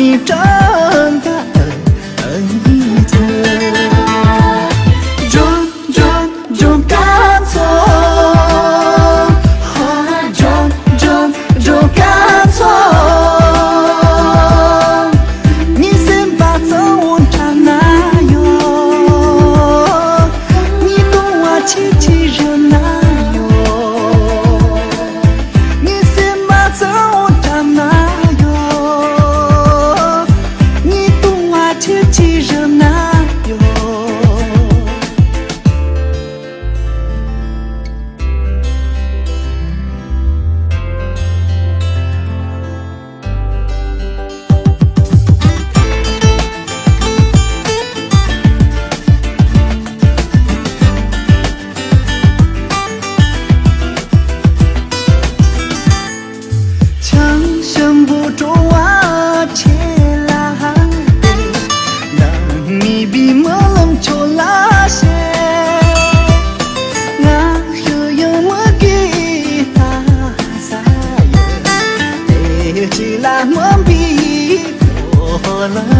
你真的。alone